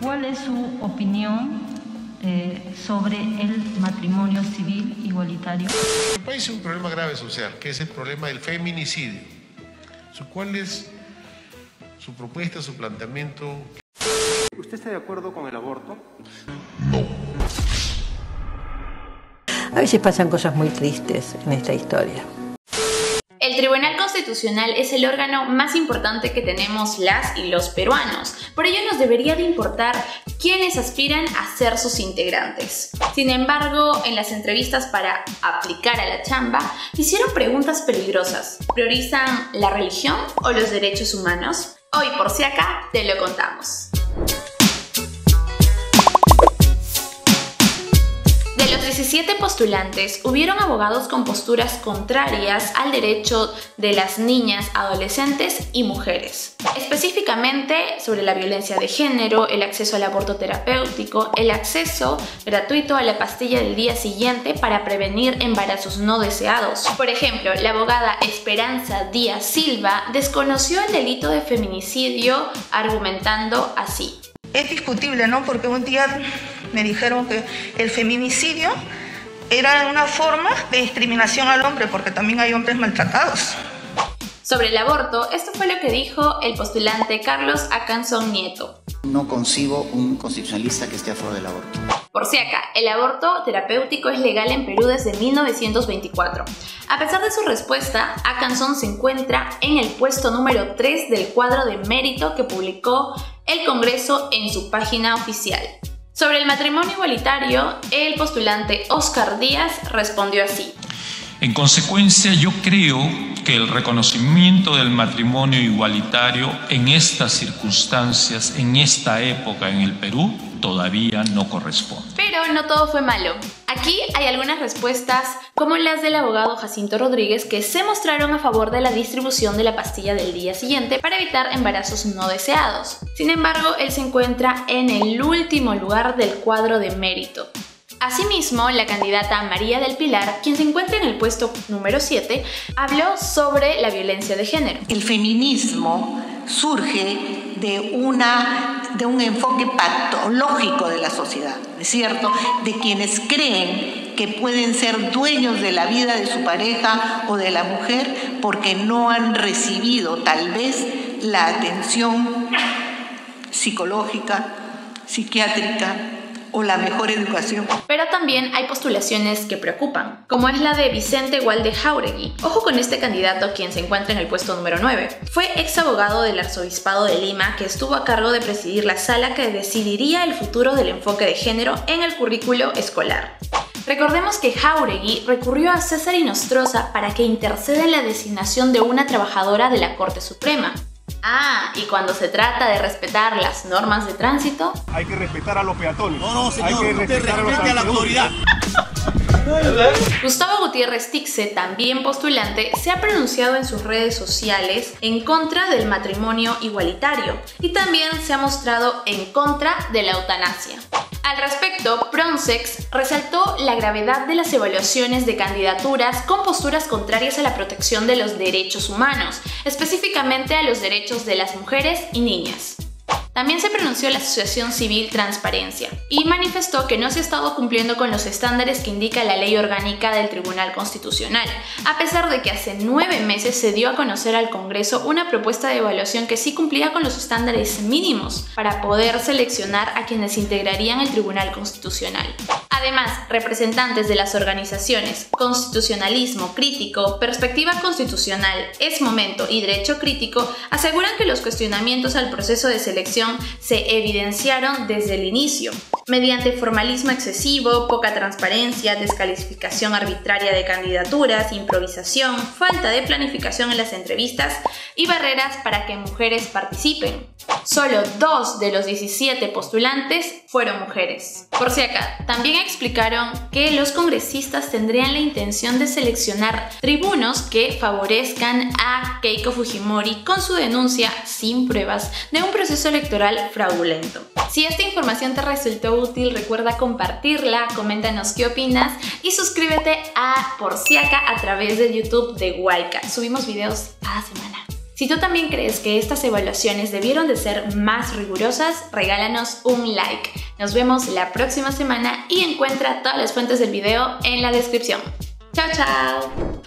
¿Cuál es su opinión eh, sobre el matrimonio civil igualitario? En el país hay un problema grave social, que es el problema del feminicidio. ¿Cuál es su propuesta, su planteamiento? ¿Usted está de acuerdo con el aborto? No. A veces pasan cosas muy tristes en esta historia. El Tribunal Constitucional es el órgano más importante que tenemos las y los peruanos. Por ello nos debería de importar quiénes aspiran a ser sus integrantes. Sin embargo, en las entrevistas para aplicar a la chamba, hicieron preguntas peligrosas. ¿Priorizan la religión o los derechos humanos? Hoy por si acá te lo contamos. Los 17 postulantes, hubieron abogados con posturas contrarias al derecho de las niñas, adolescentes y mujeres. Específicamente sobre la violencia de género, el acceso al aborto terapéutico, el acceso gratuito a la pastilla del día siguiente para prevenir embarazos no deseados. Por ejemplo, la abogada Esperanza Díaz Silva desconoció el delito de feminicidio argumentando así. Es discutible, ¿no? Porque un día me dijeron que el feminicidio era una forma de discriminación al hombre, porque también hay hombres maltratados. Sobre el aborto, esto fue lo que dijo el postulante Carlos Acanson Nieto. No concibo un constitucionalista que esté a favor del aborto. Por si acá, el aborto terapéutico es legal en Perú desde 1924. A pesar de su respuesta, Acanson se encuentra en el puesto número 3 del cuadro de mérito que publicó el Congreso en su página oficial. Sobre el matrimonio igualitario, el postulante Oscar Díaz respondió así. En consecuencia, yo creo que el reconocimiento del matrimonio igualitario en estas circunstancias, en esta época en el Perú, todavía no corresponde. Pero no todo fue malo. Aquí hay algunas respuestas, como las del abogado Jacinto Rodríguez, que se mostraron a favor de la distribución de la pastilla del día siguiente para evitar embarazos no deseados. Sin embargo, él se encuentra en el último lugar del cuadro de mérito. Asimismo, la candidata María del Pilar, quien se encuentra en el puesto número 7, habló sobre la violencia de género. El feminismo surge de, una, de un enfoque patológico de la sociedad, ¿es cierto? De quienes creen que pueden ser dueños de la vida de su pareja o de la mujer porque no han recibido tal vez la atención psicológica, psiquiátrica, o la mejor educación. Pero también hay postulaciones que preocupan, como es la de Vicente Walde Jauregui. Ojo con este candidato quien se encuentra en el puesto número 9. Fue ex abogado del arzobispado de Lima que estuvo a cargo de presidir la sala que decidiría el futuro del enfoque de género en el currículo escolar. Recordemos que Jauregui recurrió a César Inostroza para que interceda en la designación de una trabajadora de la Corte Suprema. Ah, y cuando se trata de respetar las normas de tránsito... Hay que respetar a los peatones. No, no, señor, Hay que respetar a, los respete a la autoridad. Gustavo Gutiérrez Tixe, también postulante, se ha pronunciado en sus redes sociales en contra del matrimonio igualitario y también se ha mostrado en contra de la eutanasia. Al respecto, Pronsex resaltó la gravedad de las evaluaciones de candidaturas con posturas contrarias a la protección de los derechos humanos, específicamente a los derechos de las mujeres y niñas. También se pronunció la Asociación Civil Transparencia y manifestó que no se ha estado cumpliendo con los estándares que indica la ley orgánica del Tribunal Constitucional, a pesar de que hace nueve meses se dio a conocer al Congreso una propuesta de evaluación que sí cumplía con los estándares mínimos para poder seleccionar a quienes integrarían el Tribunal Constitucional. Además, representantes de las organizaciones Constitucionalismo Crítico, Perspectiva Constitucional, Es Momento y Derecho Crítico aseguran que los cuestionamientos al proceso de selección se evidenciaron desde el inicio, mediante formalismo excesivo, poca transparencia, descalificación arbitraria de candidaturas, improvisación, falta de planificación en las entrevistas y barreras para que mujeres participen. Solo dos de los 17 postulantes fueron mujeres. Por si acá, también explicaron que los congresistas tendrían la intención de seleccionar tribunos que favorezcan a Keiko Fujimori con su denuncia sin pruebas de un proceso electoral fraudulento. Si esta información te resultó útil, recuerda compartirla, coméntanos qué opinas y suscríbete a Por si acá a través de YouTube de Waika. Subimos videos cada semana. Si tú también crees que estas evaluaciones debieron de ser más rigurosas, regálanos un like. Nos vemos la próxima semana y encuentra todas las fuentes del video en la descripción. ¡Chao, chao!